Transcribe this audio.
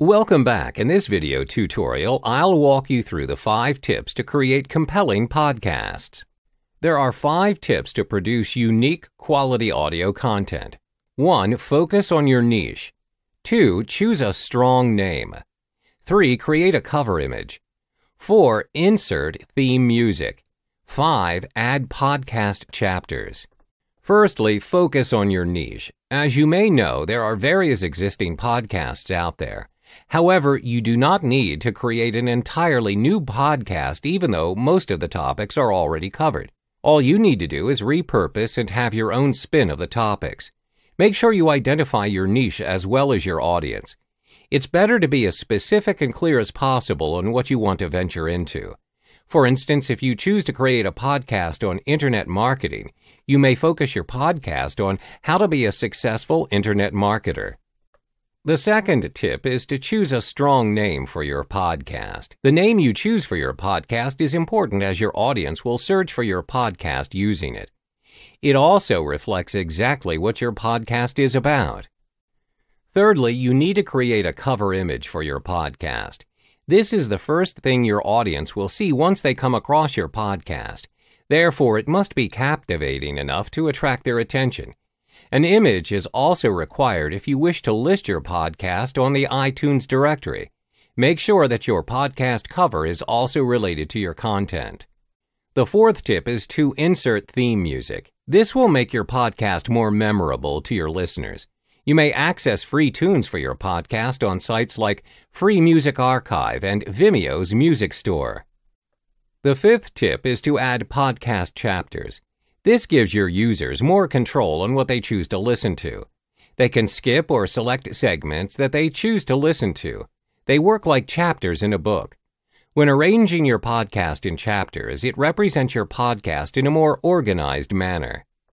Welcome back. In this video tutorial, I'll walk you through the five tips to create compelling podcasts. There are five tips to produce unique quality audio content. 1. Focus on your niche. 2. Choose a strong name. 3. Create a cover image. 4. Insert theme music. 5. Add podcast chapters. Firstly, focus on your niche. As you may know, there are various existing podcasts out there. However, you do not need to create an entirely new podcast even though most of the topics are already covered. All you need to do is repurpose and have your own spin of the topics. Make sure you identify your niche as well as your audience. It's better to be as specific and clear as possible on what you want to venture into. For instance, if you choose to create a podcast on internet marketing, you may focus your podcast on how to be a successful internet marketer. The second tip is to choose a strong name for your podcast. The name you choose for your podcast is important as your audience will search for your podcast using it. It also reflects exactly what your podcast is about. Thirdly, you need to create a cover image for your podcast. This is the first thing your audience will see once they come across your podcast. Therefore, it must be captivating enough to attract their attention. An image is also required if you wish to list your podcast on the iTunes directory. Make sure that your podcast cover is also related to your content. The fourth tip is to insert theme music. This will make your podcast more memorable to your listeners. You may access free tunes for your podcast on sites like Free Music Archive and Vimeo's Music Store. The fifth tip is to add podcast chapters. This gives your users more control on what they choose to listen to. They can skip or select segments that they choose to listen to. They work like chapters in a book. When arranging your podcast in chapters, it represents your podcast in a more organized manner.